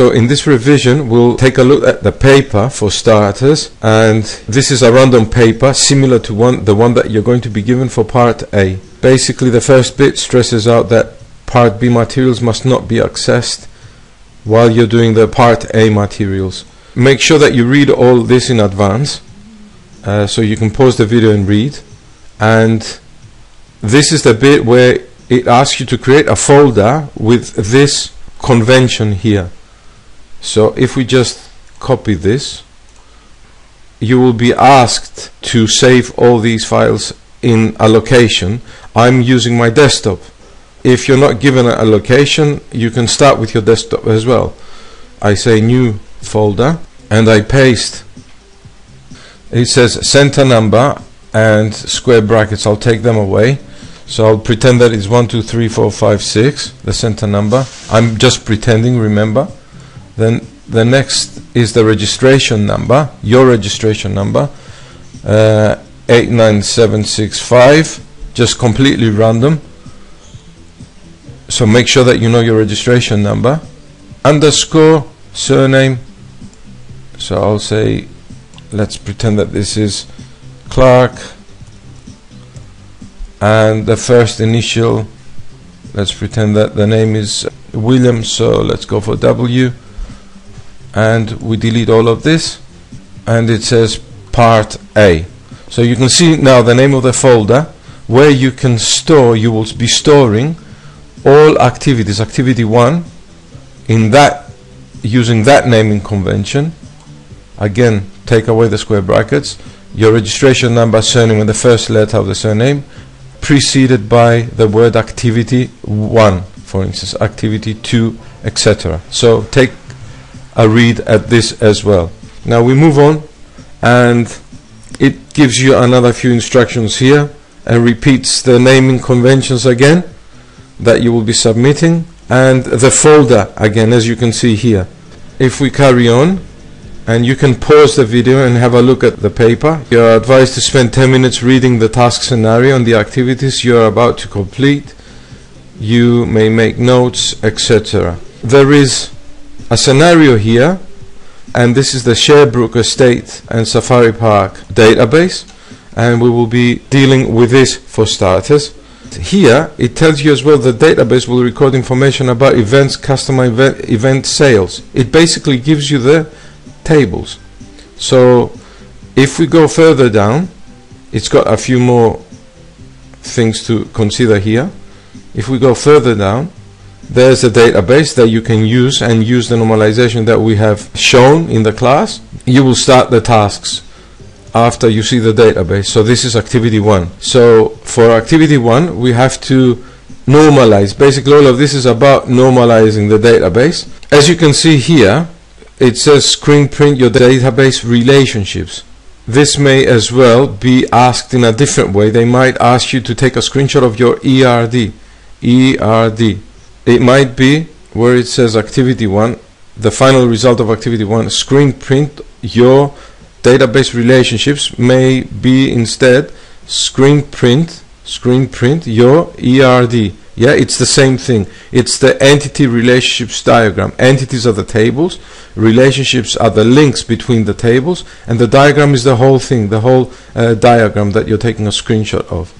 So in this revision, we'll take a look at the paper for starters, and this is a random paper similar to one the one that you're going to be given for part A. Basically, the first bit stresses out that part B materials must not be accessed while you're doing the part A materials. Make sure that you read all this in advance, uh, so you can pause the video and read. And this is the bit where it asks you to create a folder with this convention here so if we just copy this you will be asked to save all these files in a location. I'm using my desktop. If you're not given a location you can start with your desktop as well. I say new folder and I paste. It says center number and square brackets. I'll take them away. So I'll pretend that it's 1 2 3 4 5 6 the center number. I'm just pretending remember then the next is the registration number, your registration number, uh, 89765, just completely random. So make sure that you know your registration number. Underscore surname. So I'll say, let's pretend that this is Clark. And the first initial, let's pretend that the name is William. So let's go for W and we delete all of this and it says part A. So you can see now the name of the folder where you can store you will be storing all activities. Activity 1 in that using that naming convention again take away the square brackets. Your registration number surname and the first letter of the surname preceded by the word activity 1 for instance activity 2 etc so take a read at this as well. Now we move on and it gives you another few instructions here and repeats the naming conventions again that you will be submitting and the folder again as you can see here. If we carry on and you can pause the video and have a look at the paper. You're advised to spend 10 minutes reading the task scenario and the activities you're about to complete. You may make notes, etc. There is a scenario here and this is the Sherbrooke Estate and Safari Park database and we will be dealing with this for starters. Here it tells you as well the database will record information about events customer event, event sales. It basically gives you the tables. So if we go further down it's got a few more things to consider here. If we go further down there's a database that you can use and use the normalization that we have shown in the class. You will start the tasks after you see the database. So this is activity 1 so for activity 1 we have to normalize. Basically all of this is about normalizing the database. As you can see here it says screen print your database relationships. This may as well be asked in a different way. They might ask you to take a screenshot of your ERD ERD it might be where it says activity 1 the final result of activity 1 screen print your database relationships may be instead screen print screen print your ERD yeah it's the same thing. It's the entity relationships diagram. Entities are the tables. Relationships are the links between the tables. And the diagram is the whole thing the whole uh, diagram that you're taking a screenshot of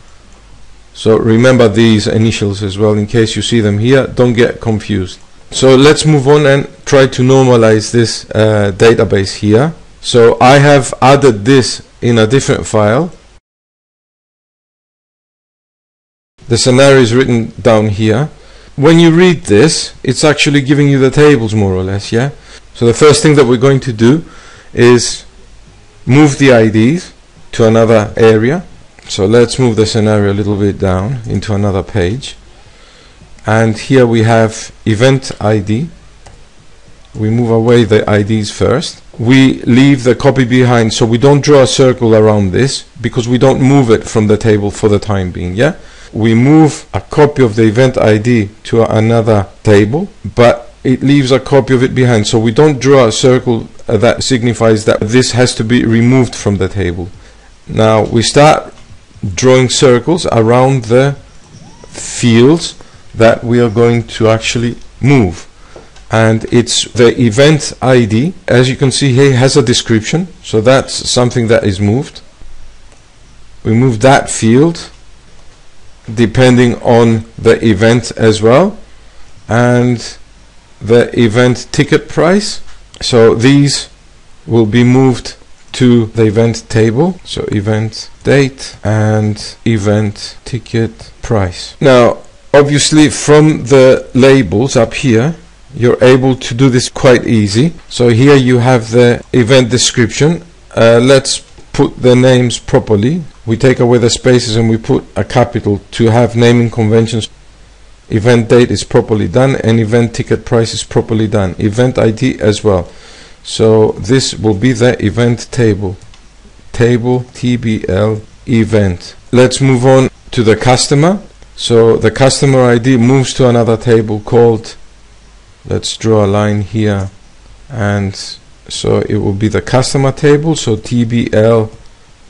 so remember these initials as well in case you see them here. Don't get confused. So let's move on and try to normalize this uh, database here. So I have added this in a different file. The scenario is written down here. When you read this, it's actually giving you the tables more or less, yeah? So the first thing that we're going to do is move the IDs to another area so let's move the scenario a little bit down into another page. And here we have event ID. We move away the IDs first. We leave the copy behind so we don't draw a circle around this because we don't move it from the table for the time being. Yeah, We move a copy of the event ID to another table but it leaves a copy of it behind so we don't draw a circle that signifies that this has to be removed from the table. Now we start drawing circles around the fields that we are going to actually move and it's the event ID. As you can see here, has a description, so that's something that is moved. We move that field depending on the event as well, and the event ticket price. So these will be moved to the event table. So event date and event ticket price. Now, obviously from the labels up here, you're able to do this quite easy. So here you have the event description. Uh, let's put the names properly. We take away the spaces and we put a capital to have naming conventions. Event date is properly done and event ticket price is properly done. Event ID as well. So this will be the event table. Table TBL event. Let's move on to the customer. So the customer ID moves to another table called let's draw a line here and so it will be the customer table so TBL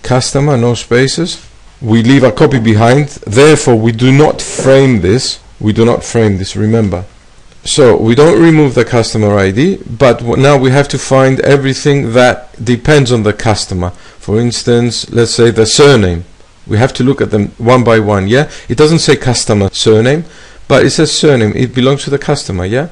customer no spaces we leave a copy behind therefore we do not frame this we do not frame this remember so we don't remove the customer ID but now we have to find everything that depends on the customer. For instance let's say the surname. We have to look at them one by one yeah? It doesn't say customer surname but it says surname. It belongs to the customer yeah?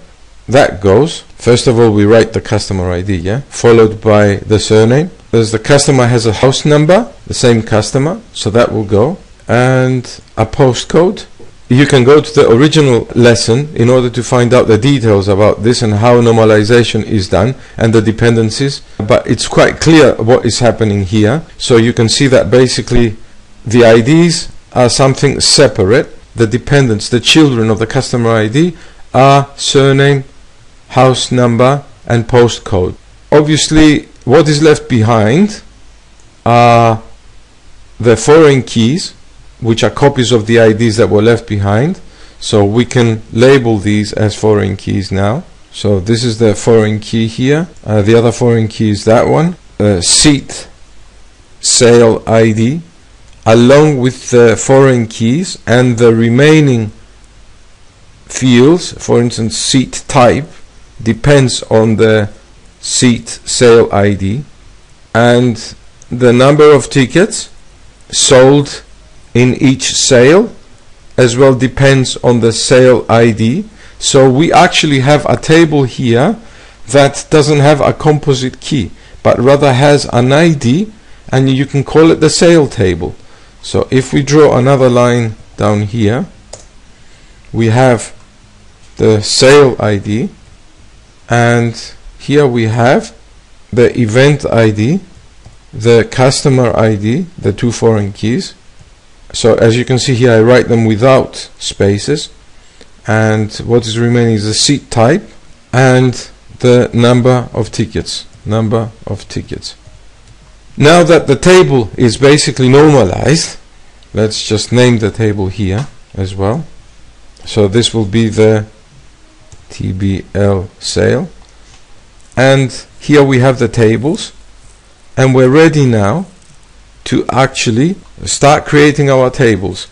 That goes. First of all we write the customer ID yeah? Followed by the surname. As the customer has a house number the same customer so that will go. And a postcode you can go to the original lesson in order to find out the details about this and how normalization is done and the dependencies but it's quite clear what is happening here so you can see that basically the IDs are something separate the dependents the children of the customer ID are surname house number and postcode. Obviously what is left behind are the foreign keys which are copies of the IDs that were left behind. So we can label these as foreign keys now. So this is the foreign key here. Uh, the other foreign key is that one. Uh, seat sale ID along with the foreign keys and the remaining fields. For instance seat type depends on the seat sale ID and the number of tickets sold in each sale as well depends on the sale ID so we actually have a table here that doesn't have a composite key but rather has an ID and you can call it the sale table. So if we draw another line down here we have the sale ID and here we have the event ID the customer ID the two foreign keys so as you can see here I write them without spaces. And what is remaining is the seat type and the number of tickets. Number of tickets. Now that the table is basically normalized let's just name the table here as well. So this will be the TBL sale. And here we have the tables. And we're ready now to actually start creating our tables